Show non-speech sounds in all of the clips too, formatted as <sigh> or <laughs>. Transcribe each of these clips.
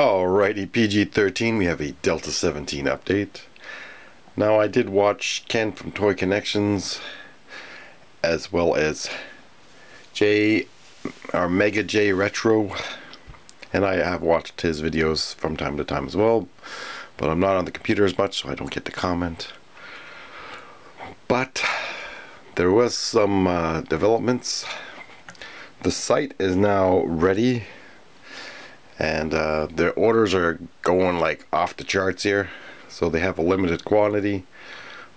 Alrighty, PG-13, we have a Delta 17 update. Now I did watch Ken from Toy Connections as well as J our Mega J Retro and I have watched his videos from time to time as well but I'm not on the computer as much so I don't get to comment but there was some uh, developments the site is now ready and uh, their orders are going like off the charts here. So they have a limited quantity.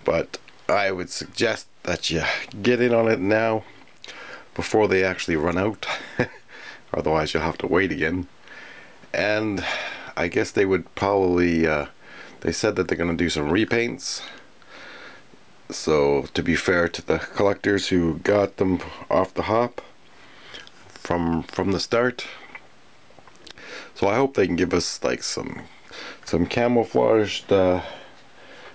But I would suggest that you get in on it now before they actually run out. <laughs> Otherwise you'll have to wait again. And I guess they would probably uh, they said that they're gonna do some repaints. So to be fair to the collectors who got them off the hop from from the start so I hope they can give us like some some camouflaged uh,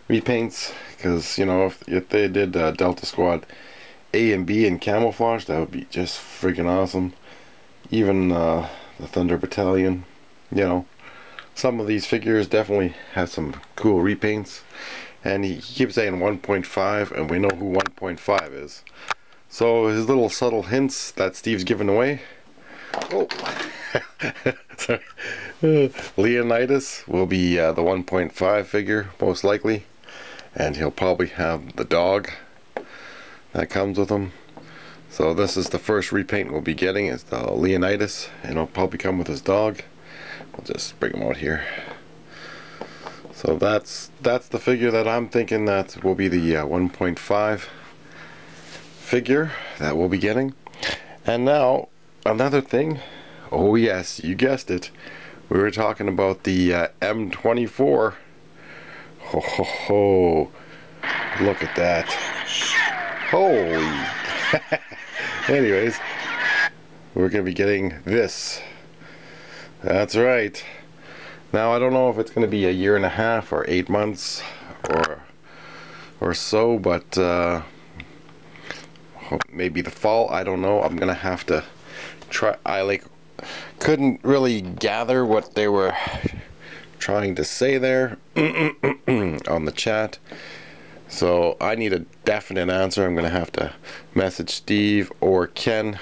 repaints because you know if, if they did uh, Delta Squad A and B in camouflage that would be just freaking awesome. Even uh, the Thunder Battalion, you know, some of these figures definitely have some cool repaints. And he keeps saying 1.5 and we know who 1.5 is. So his little subtle hints that Steve's giving away. Oh. <laughs> Leonidas will be uh, the 1.5 figure, most likely. And he'll probably have the dog that comes with him. So this is the first repaint we'll be getting is the Leonidas. And he'll probably come with his dog. We'll just bring him out here. So that's that's the figure that I'm thinking that will be the uh, 1.5 figure that we'll be getting. And now another thing Oh yes, you guessed it. We were talking about the uh, M24. Ho ho ho. Look at that. Holy. <laughs> Anyways, we're going to be getting this. That's right. Now I don't know if it's going to be a year and a half or eight months or or so, but uh, maybe the fall. I don't know. I'm going to have to try. I like couldn't really gather what they were trying to say there <clears throat> on the chat. So I need a definite answer. I'm going to have to message Steve or Ken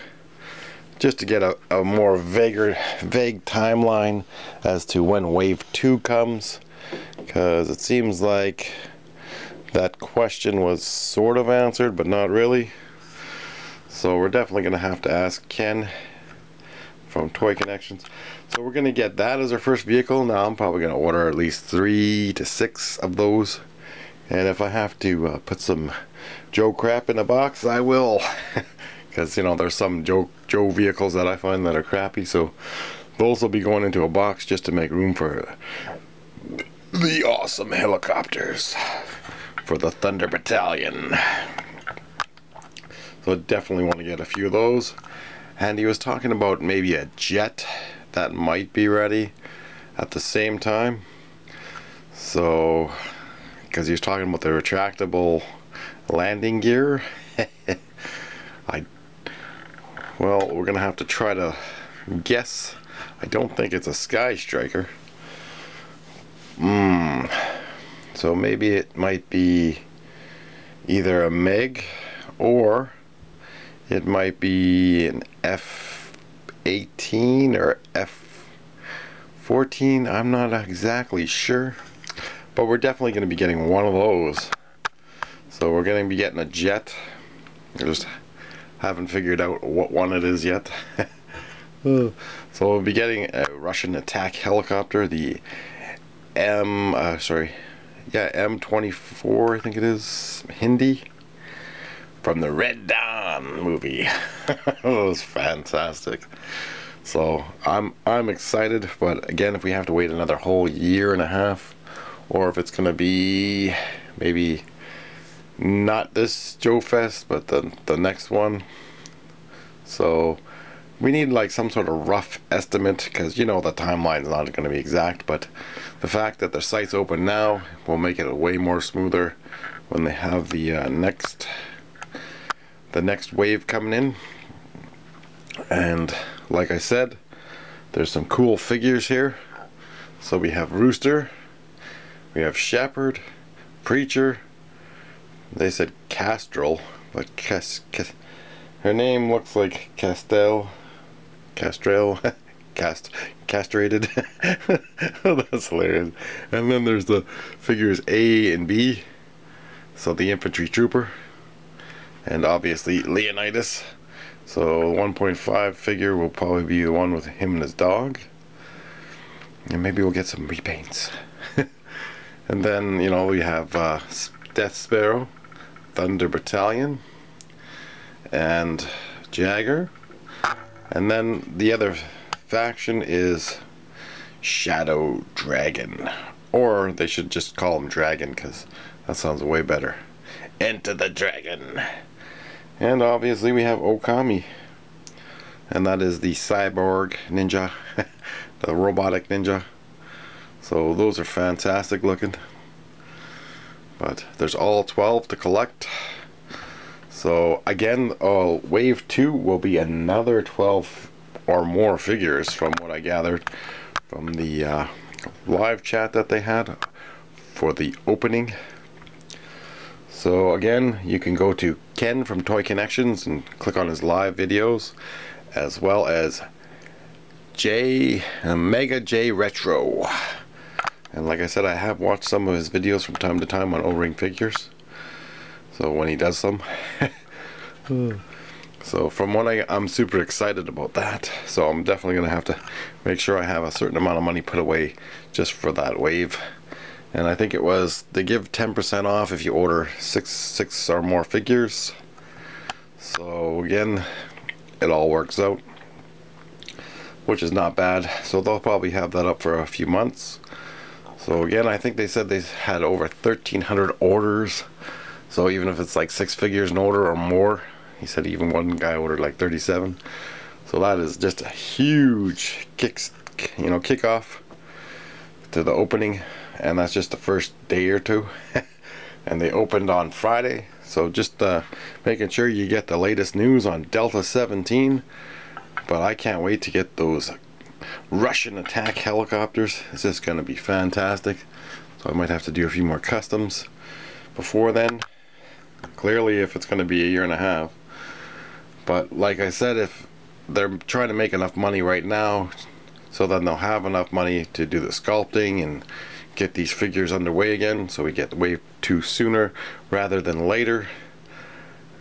just to get a, a more vaguer, vague timeline as to when Wave 2 comes. Because it seems like that question was sort of answered, but not really. So we're definitely going to have to ask Ken from Toy Connections. So we're going to get that as our first vehicle. Now I'm probably going to order at least three to six of those. And if I have to uh, put some Joe crap in a box, I will. <laughs> Because, you know, there's some Joe, Joe vehicles that I find that are crappy. So those will be going into a box just to make room for the awesome helicopters for the Thunder Battalion. So I definitely want to get a few of those and he was talking about maybe a jet that might be ready at the same time. So because he was talking about the retractable landing gear. <laughs> I well we're gonna have to try to guess. I don't think it's a Sky Striker. Hmm. so maybe it might be either a MiG or it might be an F18 or F14 I'm not exactly sure. But we're definitely going to be getting one of those. So we're going to be getting a jet. I just haven't figured out what one it is yet. <laughs> So we'll be getting a Russian attack helicopter the M uh, sorry yeah M24 I think it is Hind-D from the Red Dawn movie. <laughs> it was fantastic. So I'm I'm excited, but again, if we have to wait another whole year and a half, or if it's gonna be maybe not this Joe Fest, but the the next one. So we need like some sort of rough estimate because you know the timeline is not going to be exact but the fact that the site's open now will make it way more smoother when they have the uh, next the next wave coming in and like I said there's some cool figures here So we have Rooster, we have Shepherd, Preacher. They said Castrol, but Cas, Cas her name looks like Castell, Castrel, <laughs> cast, castrated. <laughs> oh, that's hilarious. And then there's the figures A and B. So the infantry trooper, and obviously Leonidas. So 1.5 figure will probably be the one with him and his dog. And maybe we'll get some repaints. <laughs> and then, you know, we have uh, Death Sparrow, Thunder Battalion, and Jagger. And then the other faction is Shadow Dragon. Or they should just call him Dragon because that sounds way better. Enter the Dragon. And obviously we have Okami. And that is the cyborg ninja. <laughs> the robotic ninja. So those are fantastic looking. But there's all 12 to collect. So again, uh, wave 2 will be another 12 or more figures from what I gathered from the uh, live chat that they had for the opening. So again, you can go to Ken from Toy Connections and click on his live videos, as well as J Mega J Retro. And like I said, I have watched some of his videos from time to time on O-ring figures. So when he does them. <laughs> so from what I, I'm super excited about that. So I'm definitely going to have to make sure I have a certain amount of money put away just for that wave and I think it was they give 10% off if you order six six or more figures. So again it all works out which is not bad. So they'll probably have that up for a few months. So again I think they said they had over 1300 orders. So even if it's like six figures in order or more he said even one guy ordered like 37 so that is just a huge kick you know kickoff to the opening and that's just the first day or two. <laughs> And they opened on Friday so just uh, making sure you get the latest news on Delta 17 but I can't wait to get those Russian attack helicopters. It's just gonna be fantastic. So I might have to do a few more customs. Before then clearly if it's gonna be a year and a half. But like I said if they're trying to make enough money right now so then they'll have enough money to do the sculpting and get these figures underway again so we get wave 2 sooner rather than later.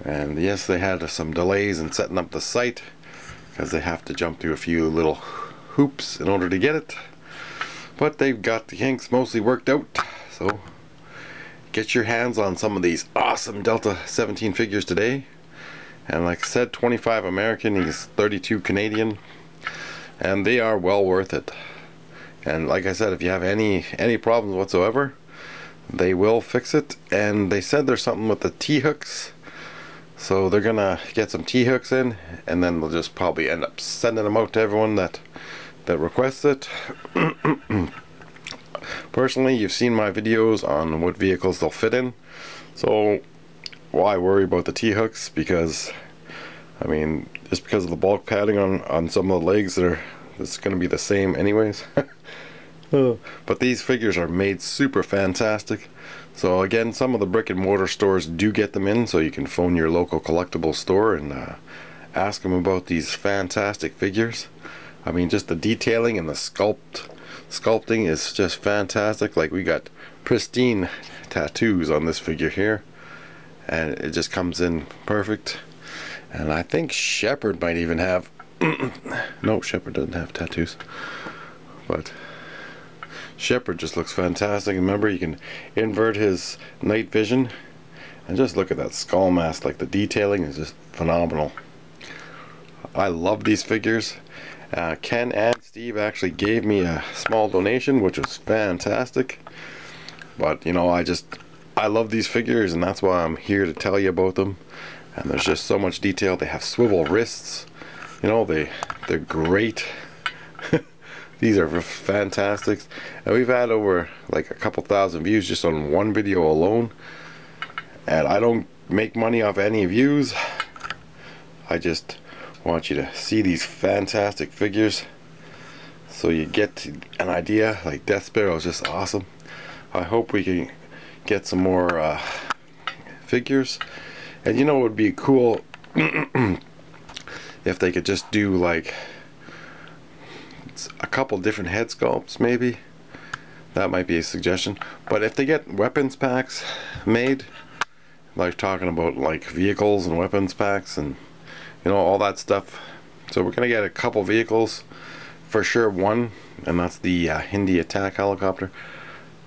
And yes they had some delays in setting up the site because they have to jump through a few little hoops in order to get it. But they've got the kinks mostly worked out so get your hands on some of these awesome Delta 17 figures today. And like I said 25 American he's 32 Canadian and they are well worth it and like I said if you have any any problems whatsoever they will fix it. And they said there's something with the T-hooks. So they're gonna get some T-hooks in and then they'll just probably end up sending them out to everyone that that requests it. <coughs> Personally you've seen my videos on what vehicles they'll fit in. So why worry about the T-hooks? Because I mean just because of the bulk padding on on some of the legs that are it's gonna be the same anyways <laughs> but these figures are made super fantastic. So again, some of the brick and mortar stores do get them in, so you can phone your local collectible store and uh, ask them about these fantastic figures. I mean, just the detailing and the sculpt sculpting is just fantastic. Like we got pristine tattoos on this figure here, and it just comes in perfect. And I think Shepherd might even have. <clears throat> no, Shepherd doesn't have tattoos, but Shepherd just looks fantastic. Remember, you can invert his night vision. And just look at that skull mask. Like, the detailing is just phenomenal. I love these figures. Uh, Ken and Steve actually gave me a small donation, which was fantastic. But, you know, I just, I love these figures, and that's why I'm here to tell you about them. And there's just so much detail. They have swivel wrists. You know, they, they're great. <laughs> These are fantastic. And we've had over like a couple thousand views just on one video alone. And I don't make money off any views. I just want you to see these fantastic figures. so you get an idea like Death Sparrow is just awesome I hope we can get some more uh, figures and you know it would be cool <clears throat> if they could just do like a couple different head sculpts maybe. That might be a suggestion. But if they get weapons packs made like talking about like vehicles and weapons packs and you know all that stuff. So we're gonna get a couple vehicles for sure one and that's the uh, Hind-D attack helicopter.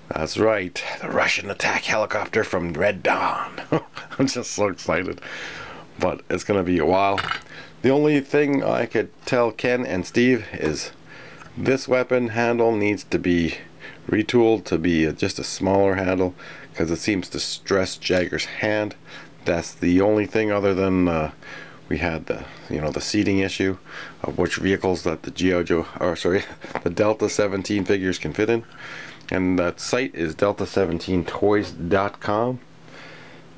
That's right the Russian attack helicopter from Red Dawn. <laughs> I'm just so excited. But it's gonna be a while. The only thing I could tell Ken and Steve is this weapon handle needs to be retooled to be just a smaller handle because it seems to stress Jagger's hand. That's the only thing other than uh, we had the you know the seating issue of which vehicles that the Geo Joe or sorry <laughs> the Delta 17 figures can fit in. And that site is delta17toys.com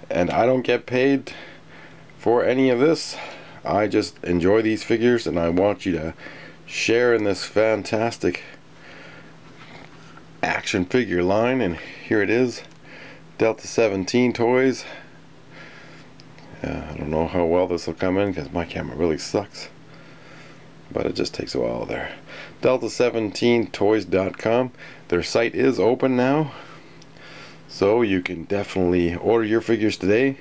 and I don't get paid for any of this. I just enjoy these figures and I want you to share in this fantastic action figure line and here it is Delta 17 toys uh, I don't know how well this will come in because my camera really sucks. But it just takes a while there. Delta17toys.com. Their site is open now. So you can definitely order your figures today.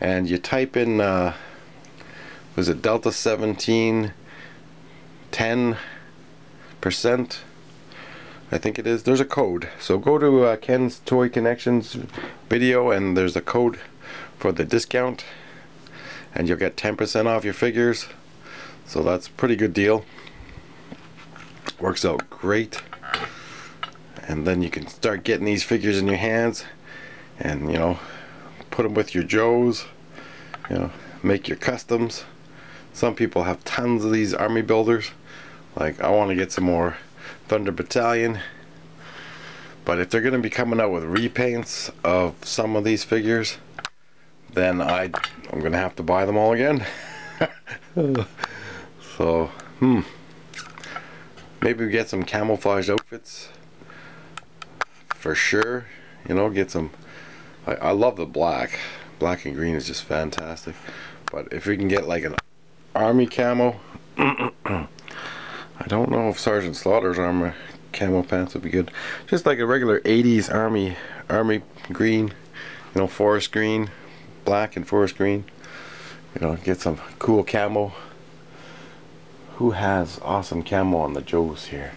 And you type in, uh, was it Delta 17 10 percent? I think it is. There's a code. So go to uh, Ken's Toy Connections video and there's a code for the discount and you'll get 10% off your figures so that's a pretty good deal works out great and then you can start getting these figures in your hands and you know put them with your Joes you know make your customs some people have tons of these army builders like I want to get some more Thunder Battalion but if they're going to be coming out with repaints of some of these figures then I, I'm going to have to buy them all again. <laughs> so, hmm. Maybe we get some camouflage outfits. For sure. You know, get some... I, I love the black. Black and green is just fantastic. But if we can get like an army camo... <clears throat> I don't know if Sergeant Slaughter's armor camo pants would be good. Just like a regular 80s army army green, you know, forest green black and forest green. You know, get some cool camo. Who has awesome camo on the Joes here?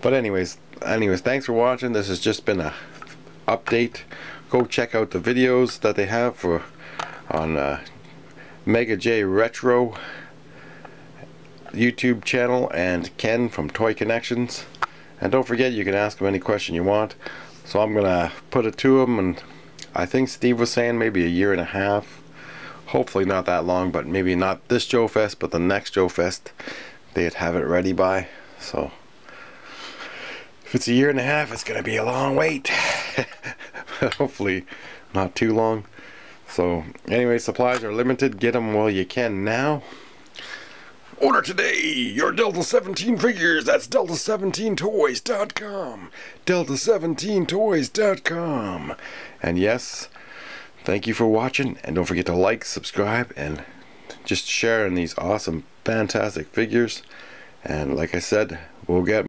But anyways, anyways, thanks for watching. This has just been a update. Go check out the videos that they have for on uh, Mega J Retro YouTube channel and Ken from Toy Connections. And don't forget, you can ask them any question you want. So I'm gonna put it to them and I think Steve was saying maybe a year and a half. Hopefully not that long, but maybe not this Joe Fest, but the next Joe Fest they'd have it ready by. So if it's a year and a half, it's gonna be a long wait. <laughs> Hopefully not too long. So anyway, supplies are limited. Get them while you can now. Order today your Delta 17 figures. That's Delta17toys.com. Delta17toys.com. And yes, thank you for watching. And don't forget to like, subscribe, and just sharing these awesome, fantastic figures. And like I said, we'll get